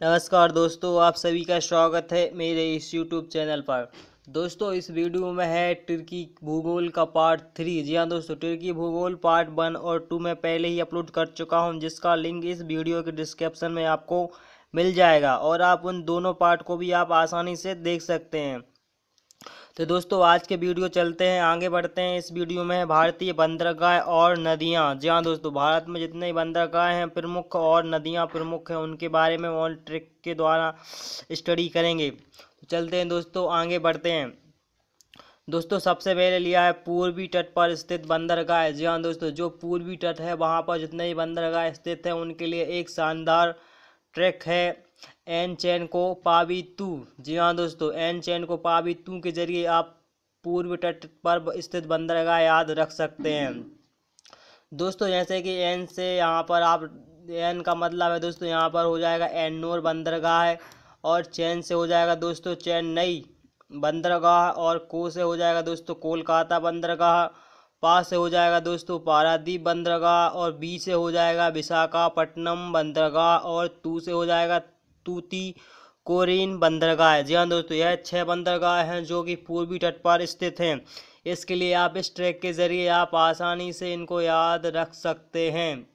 नमस्कार दोस्तों, आप सभी का स्वागत है मेरे इस यूट्यूब चैनल पर। दोस्तों, इस वीडियो में है तुर्की भूगोल का पार्ट थ्री जी हाँ दोस्तों तुर्की भूगोल पार्ट वन और टू में पहले ही अपलोड कर चुका हूँ, जिसका लिंक इस वीडियो के डिस्क्रिप्शन में आपको मिल जाएगा और आप उन दोनों पार्ट को भी आप आसानी से देख सकते हैं। तो दोस्तों, आज के वीडियो चलते हैं, आगे बढ़ते हैं। इस वीडियो में भारतीय बंदरगाह और नदियाँ। जी हाँ दोस्तों, भारत में जितने बंदरगाह हैं, प्रमुख और नदियाँ प्रमुख हैं, उनके बारे में ऑन ट्रिक के द्वारा स्टडी करेंगे। तो चलते हैं दोस्तों, आगे बढ़ते हैं। दोस्तों, सबसे पहले लिया है पूर्वी तट पर स्थित बंदरगाह। जी हाँ दोस्तों, जो पूर्वी तट है, वहाँ पर जितने भी बंदरगाह स्थित हैं, उनके लिए एक शानदार ट्रैक है। एन चैन को पावी तू। जी हाँ दोस्तों, एन चैन को पावी तू के ज़रिए आप पूर्व तट पर स्थित बंदरगाह याद रख सकते हैं। दोस्तों, जैसे कि एन से यहाँ पर आप, एन का मतलब है दोस्तों, यहाँ पर हो जाएगा एन्नोर बंदरगाह है और चैन से हो जाएगा दोस्तों चेन्नई बंदरगाह और को से हो जाएगा दोस्तों कोलकाता बंदरगाह, पा से हो जाएगा दोस्तों पारादीप बंदरगाह और बी से हो जाएगा विशाखापट्टनम बंदरगाह और तू से हो जाएगा तूती कोरिन बंदरगाह। जी हाँ दोस्तों, यह छह बंदरगाह हैं जो कि पूर्वी तट पर स्थित हैं। इसके लिए आप इस ट्रैक के ज़रिए आप आसानी से इनको याद रख सकते हैं।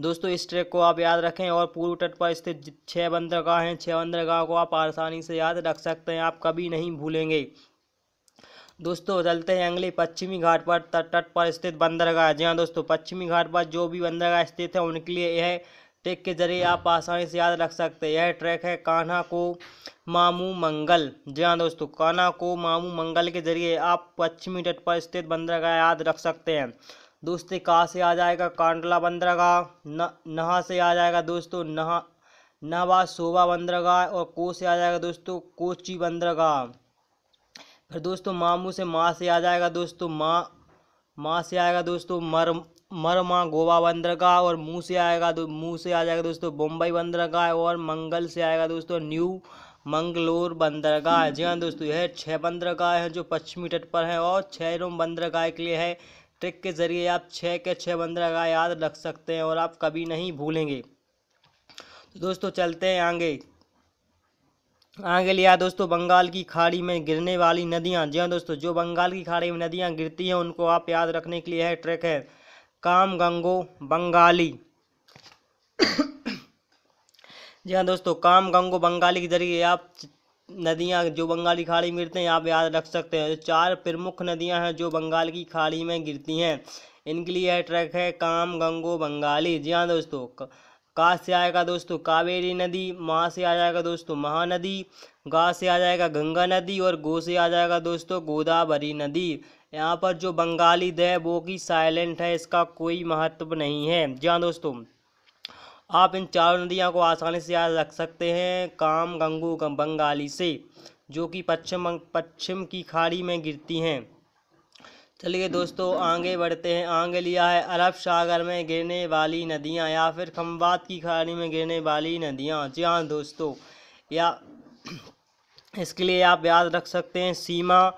दोस्तों, इस ट्रैक को आप याद रखें और पूर्व तट पर स्थित छह बंदरगाह हैं। छह बंदरगाह को आप आसानी से याद रख सकते हैं, आप कभी नहीं भूलेंगे। दोस्तों, चलते हैं अगले पश्चिमी घाट पर तट पर स्थित बंदरगाह। जी हाँ दोस्तों, पश्चिमी घाट पर जो भी बंदरगाह स्थित है, उनके लिए यह ट्रैक के ज़रिए आप आसानी से याद रख सकते हैं। यह ट्रैक है कान्हा को मामू मंगल। जी हाँ दोस्तों, कान्हा को मामू मंगल के ज़रिए आप पश्चिमी तट पर स्थित बंदरगाह याद रख सकते हैं। दोस्तों कहाँ से आ जाएगा? कांडला बंदरगाह। नहा से आ जाएगा दोस्तों, नहा, नहवा शोभा बंदरगाह और को से आ जाएगा दोस्तों, कोची बंदरगाह। फिर दोस्तों मामू से माँ से आ जाएगा दोस्तों, माँ माँ से आएगा दोस्तों मर मरमा गोवा बंदरगाह और मुँह से आएगा दो मुँह से आ जाएगा दोस्तों मुंबई बंदरगाह और मंगल से आएगा दोस्तों न्यू मंगलोर बंदरगाह जी हाँ दोस्तों यह छः बंदरगाह हैं जो पश्चिमी तट पर हैं और छः रोम बंदरगाह के लिए है। ट्रिक के ज़रिए आप छः के छः बंदरगाह याद रख सकते हैं और आप कभी नहीं भूलेंगे। तो दोस्तों चलते हैं आगे। आगे लिया दोस्तों बंगाल की खाड़ी में गिरने वाली नदियाँ। जी हाँ दोस्तों जो बंगाल की खाड़ी में नदियाँ गिरती हैं उनको आप याद रखने के लिए है ट्रैक है। काम गंगो बंगाली। जी हाँ दोस्तों काम गंगो बंगाली के ज़रिए आप नदियाँ जो बंगाली खाड़ी में गिरते हैं, आप याद रख सकते हैं। चार प्रमुख नदियाँ हैं जो बंगाल की खाड़ी में गिरती हैं। इनके लिए यह ट्रैक है काम गंगो बंगाली। जी हाँ दोस्तों, का से आएगा दोस्तों, कावेरी नदी माँ से आ जाएगा दोस्तों, महानदी गा से आ जाएगा गंगा नदी और गो से आ जाएगा दोस्तों गोदावरी नदी। यहाँ पर जो बंगाली द वो की साइलेंट है, इसका कोई महत्व नहीं है। जी हाँ दोस्तों, आप इन चारों नदियों को आसानी से याद रख सकते हैं काम गंगू बंगाली से, जो कि पश्चिम पश्चिम की खाड़ी में गिरती हैं। चलिए दोस्तों, आगे बढ़ते हैं। आगे लिया है, अरब सागर में गिरने वाली नदियाँ या फिर खम्बात की खाड़ी में गिरने वाली नदियाँ। जी हाँ दोस्तों, या इसके लिए आप याद रख सकते हैं, सीमा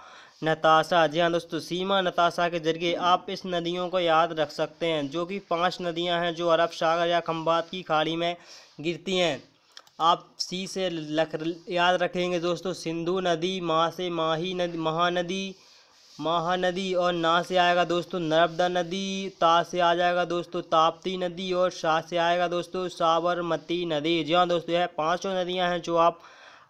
नताशा। जी हाँ दोस्तों, सीमा नताशा के ज़रिए आप इस नदियों को याद रख सकते हैं, जो कि पाँच नदियाँ हैं, जो अरब सागर या खम्बात की खाड़ी में गिरती हैं। आप सी से लख, याद रखेंगे दोस्तों, सिंधु नदी, माँ से माही नदी, महानदी महानदी और ना से आएगा दोस्तों, नर्मदा नदी, ता से आ जाएगा दोस्तों, ताप्ती नदी और शाह से आएगा दोस्तों, साबरमती नदी। जी हाँ दोस्तों, यह पाँचों नदियाँ हैं, जो आप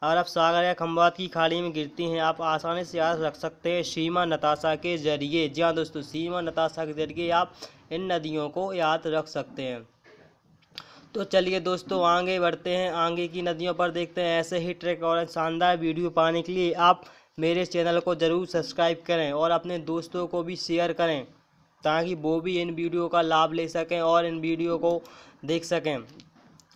अरब सागर या खम्बात की खाड़ी में गिरती हैं, आप आसानी से याद रख सकते हैं सीमा नताशा के ज़रिए। जी हाँ दोस्तों, सीमा नताशा के ज़रिए आप इन नदियों को याद रख सकते हैं। तो चलिए दोस्तों, आगे बढ़ते हैं। आगे की नदियों पर देखते हैं। ऐसे ही ट्रैक और शानदार वीडियो पाने के लिए आप मेरे चैनल को ज़रूर सब्सक्राइब करें और अपने दोस्तों को भी शेयर करें, ताकि वो भी इन वीडियो का लाभ ले सकें और इन वीडियो को देख सकें।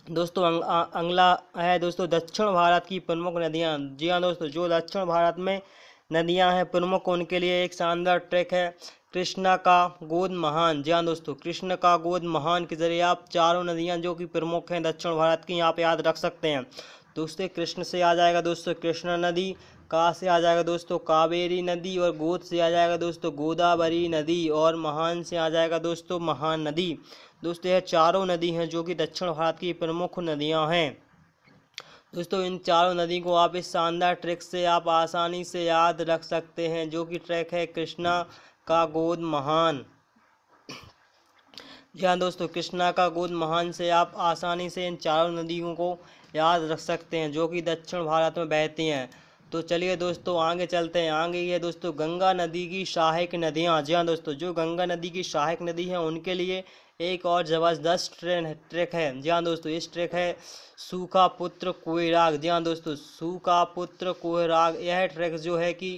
दोस्तों अगला है दोस्तों, दक्षिण भारत की प्रमुख नदियाँ। जी हाँ दोस्तों, जो दक्षिण भारत में नदियाँ हैं, प्रमुख उनके लिए एक शानदार ट्रैक है, कृष्णा का गोद महान। जी हाँ दोस्तों, कृष्ण का गोद महान के ज़रिए आप चारों नदियाँ जो कि प्रमुख हैं दक्षिण भारत की आप याद रख सकते हैं। दोस्तों, कृष्ण से आ जाएगा दोस्तों, कृष्णा नदी, का से आ जाएगा दोस्तों, कावेरी नदी और गोद से आ जाएगा दोस्तों, गोदावरी नदी और महान से आ जाएगा दोस्तों, महान नदी। दोस्तों, यह चारों नदी हैं जो कि दक्षिण भारत की प्रमुख नदियाँ हैं। दोस्तों, इन चारों नदी को आप इस शानदार ट्रैक से आप आसानी से याद रख सकते हैं, जो कि ट्रैक है कृष्णा का गोद महान। जी हाँ दोस्तों, कृष्णा का गोद महान से आप आसानी से इन चारों नदियों को याद रख सकते हैं, जो कि दक्षिण भारत में बहती हैं। तो चलिए दोस्तों, आगे चलते हैं। आगे ये दोस्तों, गंगा नदी की सहायक नदियाँ। जी हाँ दोस्तों, जो गंगा नदी की सहायक नदी है, उनके लिए एक और ज़बरदस्त ट्रेन ट्रैक है। जी हाँ दोस्तों, इस ट्रैक है सूखा पुत्र कोयराग जी हाँ दोस्तों, सूखा पुत्र कोयराग यह ट्रैक जो है कि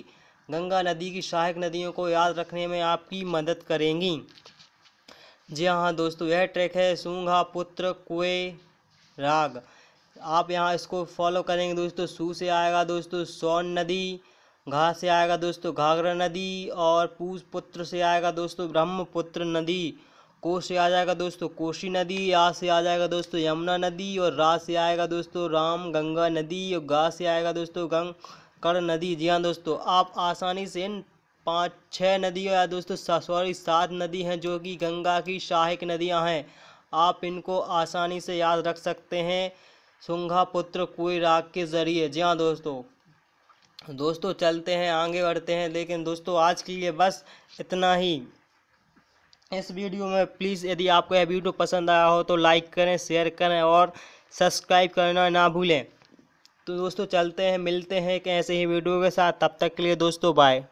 गंगा नदी की सहायक नदियों को याद रखने में आपकी मदद करेंगी। जी हाँ दोस्तों, यह ट्रैक है सूंघा पुत्र कुए राग आप यहाँ इसको फॉलो करेंगे दोस्तों, सू से आएगा दोस्तों सोन नदी, घा से आएगा दोस्तों घाघरा नदी और पूज पुत्र से आएगा दोस्तों ब्रह्मपुत्र नदी, को से आ जाएगा दोस्तों कोशी नदी या से आ जाएगा दोस्तों यमुना नदी और रा से आएगा दोस्तों राम गंगा नदी और गा से आएगा दोस्तों गंग कर नदी। जी हाँ दोस्तों, आप आसानी से इन पाँच छः नदियों या दोस्तों सॉरी सात नदी हैं जो कि गंगा की सहायक नदियाँ हैं। आप इनको आसानी से याद रख सकते हैं। सुंघा पुत्र कोई राग के ज़रिए। जी हाँ दोस्तों। दोस्तों, चलते हैं, आगे बढ़ते हैं, लेकिन दोस्तों, आज के लिए बस इतना ही। इस वीडियो में प्लीज़ यदि आपको यह वीडियो पसंद आया हो तो लाइक करें शेयर करें और सब्सक्राइब करना ना भूलें। तो दोस्तों, चलते हैं, मिलते हैं एक ऐसे ही वीडियो के साथ। तब तक के लिए दोस्तों बाय